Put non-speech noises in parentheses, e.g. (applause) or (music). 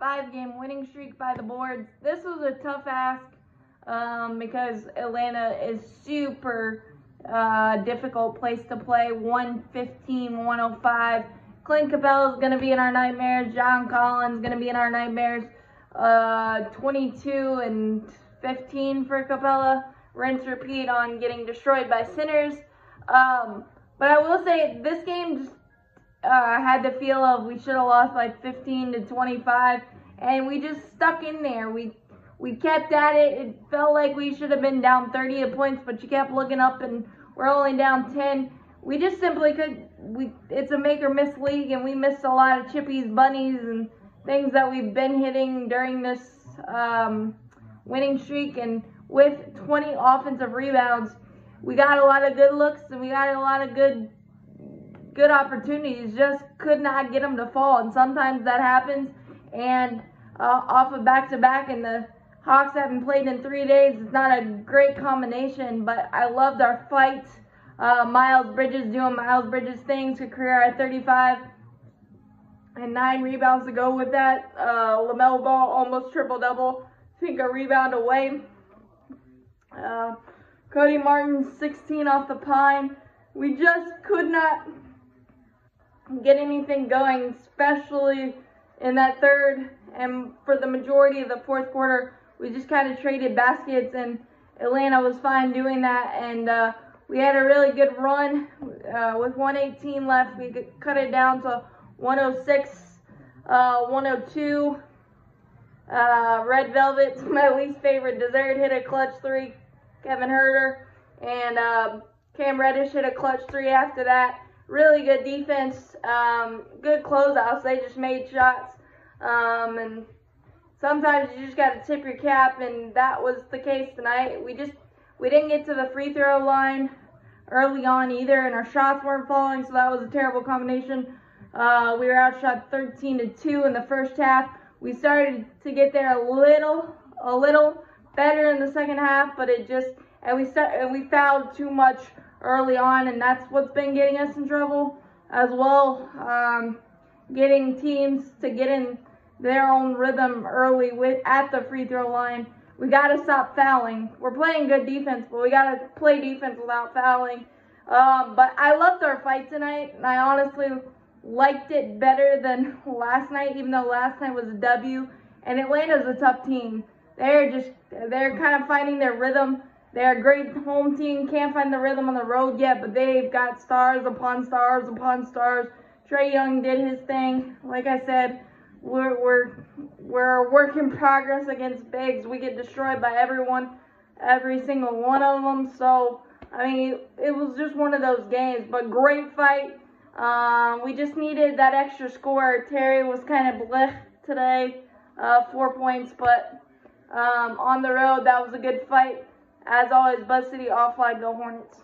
five game winning streak by the boards. This was a tough ask um, because Atlanta is super uh, difficult place to play. 115, 105. Clint Capela is going to be in our nightmares. John Collins going to be in our nightmares. Uh, 22 and 15 for Capela. Rinse repeat on getting destroyed by Sinners. Um, but I will say this game just uh, had the feel of we should have lost like 15 to 25, and we just stuck in there. We we kept at it. It felt like we should have been down 30 points, but you kept looking up, and we're only down 10. We just simply could. We it's a make or miss league, and we missed a lot of chippies, bunnies, and things that we've been hitting during this um, winning streak. And with 20 offensive rebounds, we got a lot of good looks, and we got a lot of good good opportunities, just could not get them to fall. And sometimes that happens. And uh, off of back to back, and the Hawks haven't played in three days. It's not a great combination, but I loved our fight. Uh, Miles Bridges doing Miles Bridges things, a career at 35 and nine rebounds to go with that. Uh, LaMelo Ball almost triple double. I think a rebound away. Uh, Cody Martin 16 off the pine. We just could not get anything going, especially in that third and for the majority of the fourth quarter. We just kind of traded baskets, and Atlanta was fine doing that. And uh, we had a really good run uh, with 118 left. We cut it down to 106, uh, 102. Uh, Red Velvet's (laughs) my least favorite dessert hit a clutch three. Kevin Huerter and uh, Cam Reddish hit a clutch three after that really good defense, um, good closeouts. They just made shots. Um, and sometimes you just got to tip your cap, and that was the case tonight. We just we didn't get to the free throw line early on either, and our shots weren't falling, so that was a terrible combination. Uh, we were outshot 13 to 2 in the first half. We started to get there a little, a little better in the second half, but it just and we start and we fouled too much early on, and that's what's been getting us in trouble as well. Um, getting teams to get in their own rhythm early with at the free throw line. We got to stop fouling. We're playing good defense, but we got to play defense without fouling. Um, but I loved our fight tonight, and I honestly liked it better than (laughs) last night, even though last night was a W. And Atlanta's a tough team. They're just they're kind of finding their rhythm. They're a great home team. Can't find the rhythm on the road yet, but they've got stars upon stars upon stars. Trae Young did his thing. Like I said, we're we're we're a work in progress against bigs. We get destroyed by everyone, every single one of them. So I mean, it was just one of those games. But great fight. Um, we just needed that extra score. Terry was kind of blech today, uh, four points, but um, on the road that was a good fight. As always, Buzz City offline, go Hornets.